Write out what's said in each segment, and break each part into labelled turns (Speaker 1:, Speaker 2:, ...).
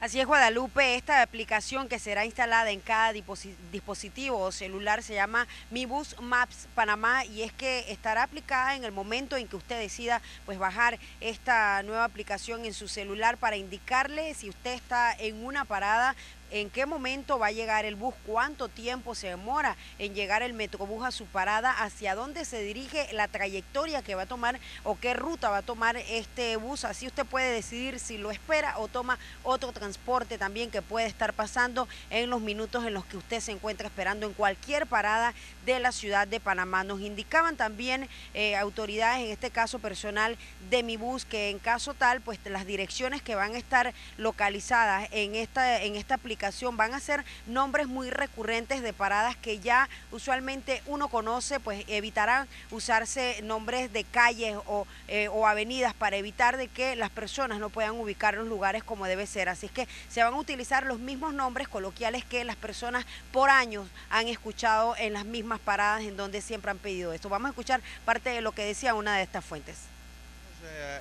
Speaker 1: Así es, Guadalupe, esta aplicación que será instalada en cada dispositivo o celular se llama Mi Bus Maps Panamá y es que estará aplicada en el momento en que usted decida pues bajar esta nueva aplicación en su celular para indicarle si usted está en una parada en qué momento va a llegar el bus, cuánto tiempo se demora en llegar el Metrobús a su parada, hacia dónde se dirige la trayectoria que va a tomar o qué ruta va a tomar este bus. Así usted puede decidir si lo espera o toma otro transporte también que puede estar pasando en los minutos en los que usted se encuentra esperando en cualquier parada de la ciudad de Panamá. Nos indicaban también eh, autoridades, en este caso personal de mi bus, que en caso tal, pues las direcciones que van a estar localizadas en esta, en esta aplicación van a ser nombres muy recurrentes de paradas que ya usualmente uno conoce, pues evitarán usarse nombres de calles o, eh, o avenidas para evitar de que las personas no puedan ubicar los lugares como debe ser. Así es que se van a utilizar los mismos nombres coloquiales que las personas por años han escuchado en las mismas paradas en donde siempre han pedido esto. Vamos a escuchar parte de lo que decía una de estas fuentes.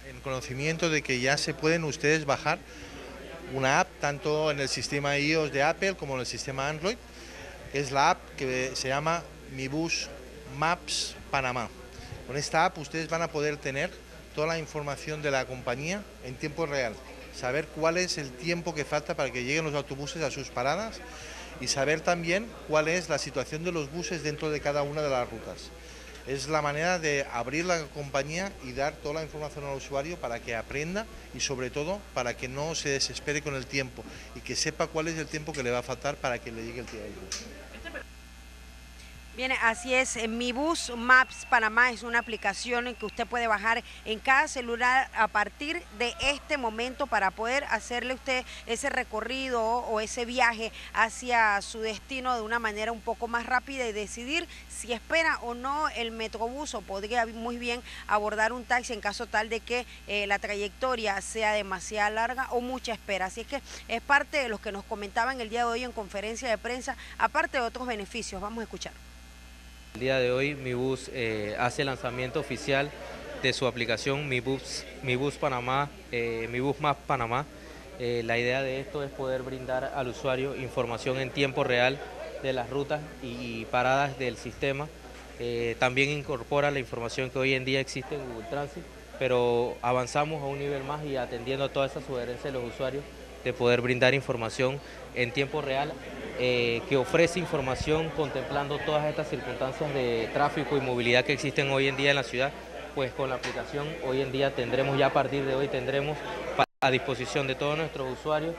Speaker 2: En conocimiento de que ya se pueden ustedes bajar una app tanto en el sistema iOS de Apple como en el sistema Android. Es la app que se llama Mi Bus Maps Panamá. Con esta app ustedes van a poder tener toda la información de la compañía en tiempo real, saber cuál es el tiempo que falta para que lleguen los autobuses a sus paradas y saber también cuál es la situación de los buses dentro de cada una de las rutas es la manera de abrir la compañía y dar toda la información al usuario para que aprenda y sobre todo para que no se desespere con el tiempo y que sepa cuál es el tiempo que le va a faltar para que le llegue el tiempo.
Speaker 1: Bien, así es. Mi Bus Maps Panamá es una aplicación que usted puede bajar en cada celular a partir de este momento para poder hacerle usted ese recorrido o ese viaje hacia su destino de una manera un poco más rápida y decidir si espera o no el metrobús o podría muy bien abordar un taxi en caso tal de que eh, la trayectoria sea demasiado larga o mucha espera. Así que es parte de lo que nos comentaban el día de hoy en conferencia de prensa, aparte de otros beneficios. Vamos a escuchar.
Speaker 3: El día de hoy mi bus eh, hace lanzamiento oficial de su aplicación Mi Bus, mi bus Panamá, eh, Mi Bus Más Panamá. Eh, la idea de esto es poder brindar al usuario información en tiempo real de las rutas y, paradas del sistema. también incorpora la información que hoy en día existe en Google Transit, pero avanzamos a un nivel más y atendiendo a todas esas sugerencias de los usuarios de poder brindar información en tiempo real eh, que ofrece información contemplando todas estas circunstancias de tráfico y movilidad que existen hoy en día en la ciudad, pues con la aplicación hoy en día tendremos, ya a partir de hoy tendremos a disposición de todos nuestros usuarios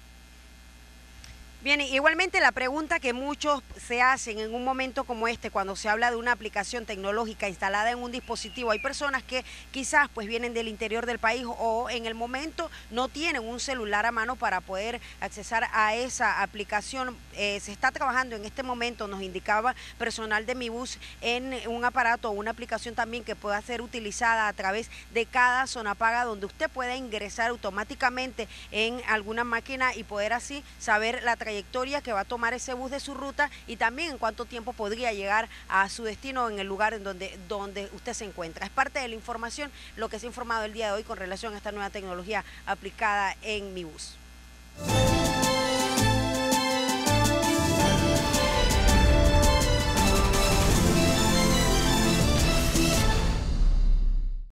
Speaker 1: Bien, igualmente la pregunta que muchos se hacen en un momento como este, cuando se habla de una aplicación tecnológica instalada en un dispositivo, hay personas que quizás pues vienen del interior del país o en el momento no tienen un celular a mano para poder accesar a esa aplicación. Eh, se está trabajando en este momento, nos indicaba personal de mi bus, en un aparato o una aplicación también que pueda ser utilizada a través de cada zona paga donde usted pueda ingresar automáticamente en alguna máquina y poder así saber la trayectoria trayectoria que va a tomar ese bus de su ruta y también en cuánto tiempo podría llegar a su destino en el lugar en donde, donde usted se encuentra. Es parte de la información lo que se ha informado el día de hoy con relación a esta nueva tecnología aplicada en mi bus.